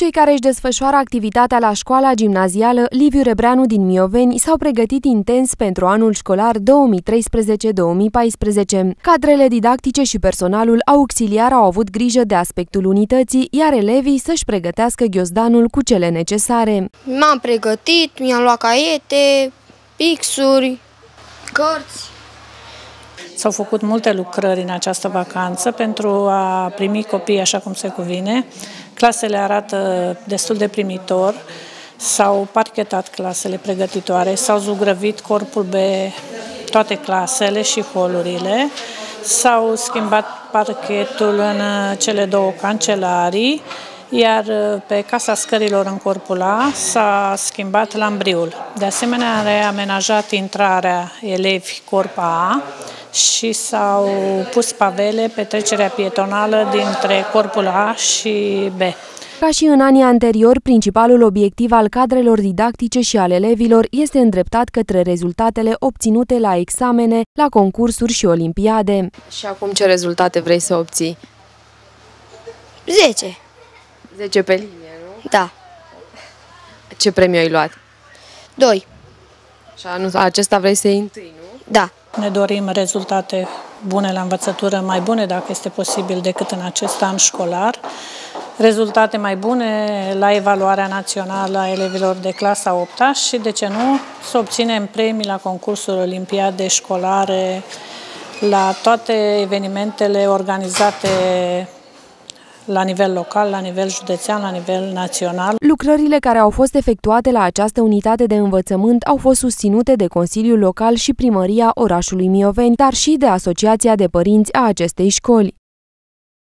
Cei care își desfășoară activitatea la școala gimnazială Liviu Rebreanu din Mioveni s-au pregătit intens pentru anul școlar 2013-2014. Cadrele didactice și personalul auxiliar au avut grijă de aspectul unității, iar elevii să-și pregătească ghiozdanul cu cele necesare. M-am pregătit, mi-am luat caiete, pixuri, cărți. S-au făcut multe lucrări în această vacanță pentru a primi copii așa cum se cuvine. Clasele arată destul de primitor, s-au parchetat clasele pregătitoare, s-au zugrăvit corpul B toate clasele și holurile, s-au schimbat parchetul în cele două cancelarii, iar pe casa scărilor în corpul A s-a schimbat lambriul. De asemenea, a reamenajat intrarea elevi corp A, și s-au pus pavele pe trecerea pietonală dintre corpul A și B. Ca și în anii anteriori, principalul obiectiv al cadrelor didactice și al elevilor este îndreptat către rezultatele obținute la examene, la concursuri și olimpiade. Și acum ce rezultate vrei să obții? 10. 10 pe linie, nu? Da. Ce premiu ai luat? 2. Și anul acesta vrei să iei întâi, nu? Da. Ne dorim rezultate bune la învățătură, mai bune dacă este posibil decât în acest an școlar, rezultate mai bune la evaluarea națională a elevilor de clasa 8 -a și, de ce nu, să obținem premii la concursul olimpiade școlare, la toate evenimentele organizate la nivel local, la nivel județean, la nivel național. Lucrările care au fost efectuate la această unitate de învățământ au fost susținute de Consiliul Local și Primăria orașului Mioveni, dar și de Asociația de Părinți a acestei școli.